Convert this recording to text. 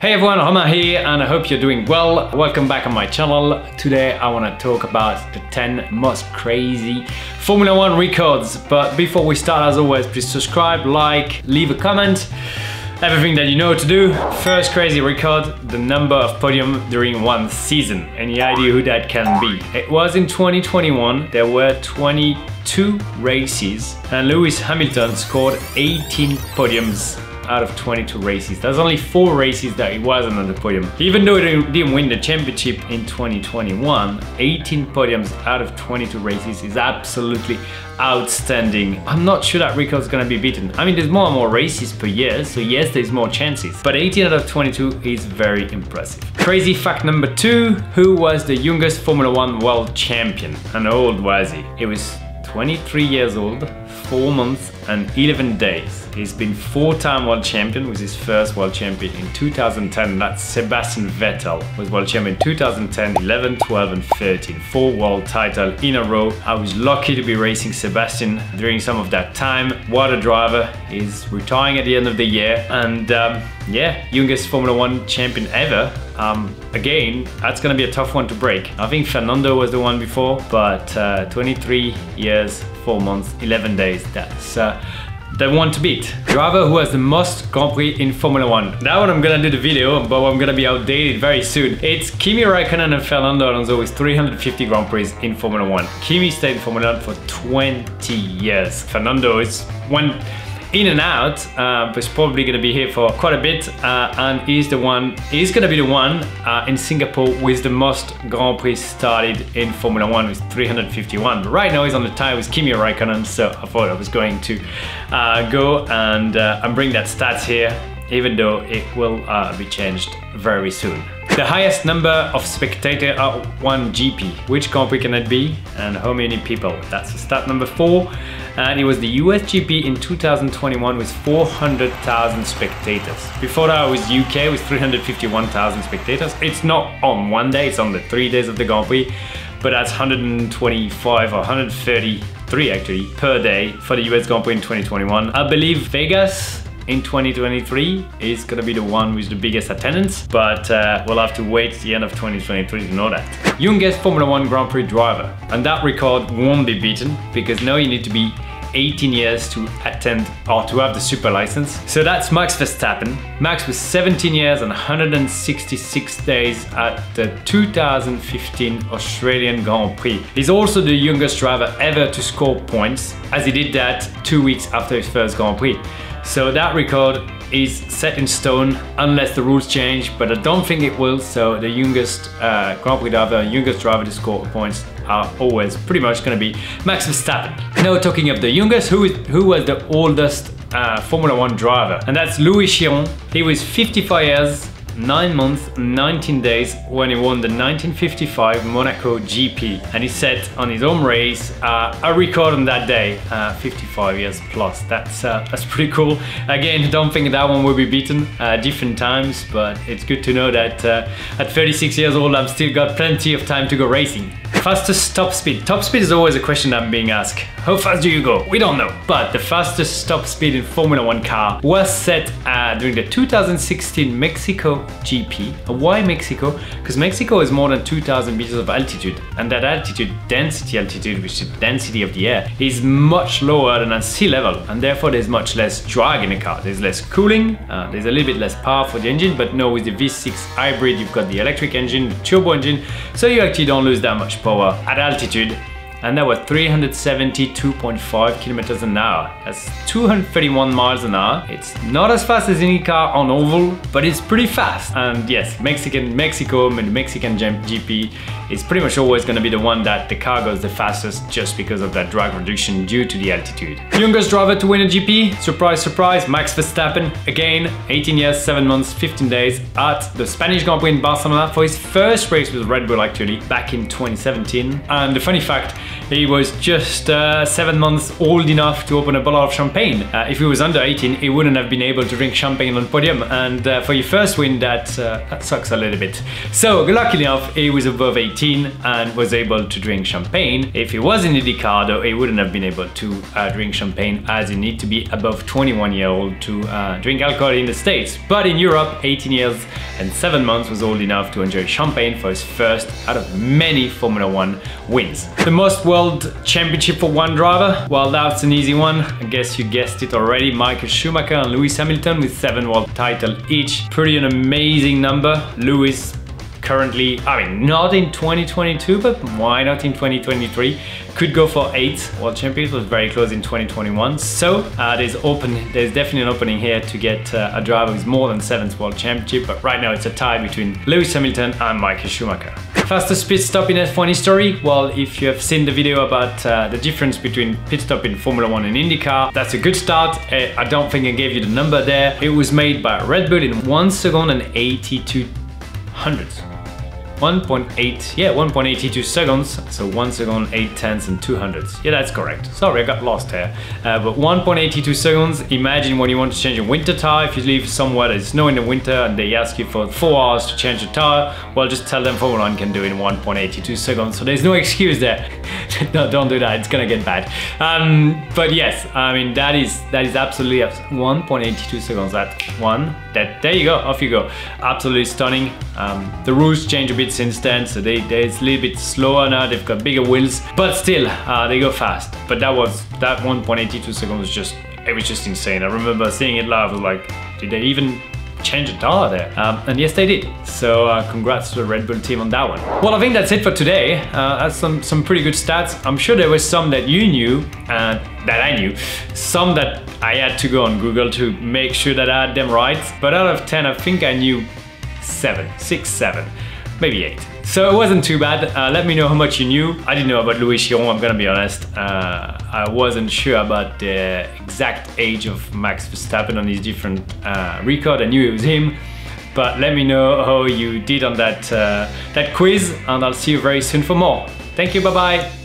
Hey everyone, Romain here and I hope you're doing well. Welcome back on my channel. Today I want to talk about the 10 most crazy Formula One records. But before we start, as always, please subscribe, like, leave a comment, everything that you know to do. First crazy record, the number of podium during one season. Any idea who that can be? It was in 2021, there were 22 races and Lewis Hamilton scored 18 podiums out of 22 races. There's only four races that he wasn't on the podium. Even though he didn't win the championship in 2021, 18 podiums out of 22 races is absolutely outstanding. I'm not sure that record's gonna be beaten. I mean, there's more and more races per year, so yes, there's more chances. But 18 out of 22 is very impressive. Crazy fact number two, who was the youngest Formula One world champion? And how old was he? He was 23 years old, 4 months and 11 days. He's been four-time world champion with his first world champion in 2010. That's Sebastian Vettel was world champion 2010, 11, 12 and 13. Four world title in a row. I was lucky to be racing Sebastian during some of that time. What a driver. He's retiring at the end of the year and um, yeah, youngest Formula One champion ever. Um, again, that's gonna be a tough one to break. I think Fernando was the one before, but uh, 23 years, 4 months, 11 days, that's uh, the one to beat. Driver who has the most Grand Prix in Formula One. That one I'm gonna do the video, but I'm gonna be outdated very soon. It's Kimi Raikkonen and Fernando Alonso with 350 Grand Prix in Formula One. Kimi stayed in Formula One for 20 years. Fernando is one in and out, uh, but probably going to be here for quite a bit. Uh, and he's the one, he's going to be the one uh, in Singapore with the most Grand Prix started in Formula One with 351. But right now he's on the tie with Kimi Raikkonen, so I thought I was going to uh, go and, uh, and bring that stats here, even though it will uh, be changed very soon. The highest number of spectators at one GP. Which Prix can it be? And how many people? That's stat number four and it was the US GP in 2021 with 400,000 spectators. Before that it was UK with 351,000 spectators. It's not on one day, it's on the three days of the Grand Prix, but that's 125 or 133 actually per day for the US Grand Prix in 2021. I believe Vegas in 2023 is gonna be the one with the biggest attendance, but uh, we'll have to wait the end of 2023 to know that. Youngest Formula One Grand Prix driver, and that record won't be beaten because now you need to be 18 years to attend or to have the super license. So that's Max Verstappen. Max was 17 years and 166 days at the 2015 Australian Grand Prix. He's also the youngest driver ever to score points as he did that two weeks after his first Grand Prix. So that record is set in stone unless the rules change, but I don't think it will. So the youngest uh, Grand Prix driver, youngest driver to score points are always pretty much going to be Max Verstappen. Now talking of the youngest, who, is, who was the oldest uh, Formula One driver? And that's Louis Chiron. He was 55 years 9 months 19 days when he won the 1955 Monaco GP and he set on his home race uh, a record on that day uh, 55 years plus. That's uh, that's pretty cool. Again don't think that one will be beaten uh, different times but it's good to know that uh, at 36 years old I've still got plenty of time to go racing Fastest top speed. Top speed is always a question I'm being asked. How fast do you go? We don't know. But the fastest top speed in Formula One car was set uh, during the 2016 Mexico GP. Why Mexico? Because Mexico is more than 2000 meters of altitude. And that altitude, density altitude, which is the density of the air, is much lower than at sea level. And therefore there's much less drag in the car. There's less cooling, uh, there's a little bit less power for the engine, but no, with the V6 hybrid, you've got the electric engine, the turbo engine, so you actually don't lose that much power at altitude and that was 372.5 kilometers an hour. That's 231 miles an hour. It's not as fast as any car on oval, but it's pretty fast. And yes, Mexican Mexico and Mexican GP is pretty much always going to be the one that the car goes the fastest just because of that drag reduction due to the altitude. Youngest driver to win a GP, surprise, surprise, Max Verstappen. Again, 18 years, 7 months, 15 days at the Spanish Grand Prix in Barcelona for his first race with Red Bull actually back in 2017. And the funny fact, he was just uh, seven months old enough to open a bottle of champagne. Uh, if he was under 18, he wouldn't have been able to drink champagne on podium. And uh, for your first win, that, uh, that sucks a little bit. So luckily enough, he was above 18 and was able to drink champagne. If he was in IndyCar, though, he wouldn't have been able to uh, drink champagne as you need to be above 21 year old to uh, drink alcohol in the States. But in Europe, 18 years and seven months was old enough to enjoy champagne for his first out of many Formula One wins. The most world championship for one driver? Well, that's an easy one. I guess you guessed it already. Michael Schumacher and Lewis Hamilton with seven world titles each. Pretty an amazing number. Lewis currently, I mean, not in 2022, but why not in 2023? Could go for eight world champions, was very close in 2021. So uh, there's open, there's definitely an opening here to get uh, a driver with more than seventh world championship, but right now it's a tie between Lewis Hamilton and Michael Schumacher. Fastest pit stop in F1 history? Well, if you have seen the video about uh, the difference between pit stop in Formula 1 and IndyCar, that's a good start. Uh, I don't think I gave you the number there. It was made by Red Bull in 1 second and 82 hundredths. 1.8, yeah, 1.82 seconds, so 1 second, 8 tenths and 2 hundredths. Yeah, that's correct. Sorry, I got lost here. Uh, but 1.82 seconds, imagine when you want to change a winter tire, if you live somewhere that's snow in the winter and they ask you for 4 hours to change a tire, well, just tell them Formula 1 can do it in 1.82 seconds, so there's no excuse there. no, don't do that, it's gonna get bad. Um, but yes, I mean, that is that is absolutely 1.82 seconds, that one, that, there you go, off you go. Absolutely stunning. Um, the rules change a bit since then, so they, they it's a little bit slower now. They've got bigger wheels, but still, uh, they go fast. But that was that 1.82 seconds was just it was just insane. I remember seeing it live. I was like, did they even change a dollar there. Um, and yes, they did. So uh, congrats to the Red Bull team on that one. Well, I think that's it for today. Uh, that's some, some pretty good stats. I'm sure there were some that you knew and that I knew. Some that I had to go on Google to make sure that I had them right. But out of 10, I think I knew seven, six, seven, maybe eight. So it wasn't too bad. Uh, let me know how much you knew. I didn't know about Louis Chiron, I'm gonna be honest. Uh, I wasn't sure about the exact age of Max Verstappen on his different uh, record. I knew it was him. But let me know how you did on that, uh, that quiz and I'll see you very soon for more. Thank you, bye bye.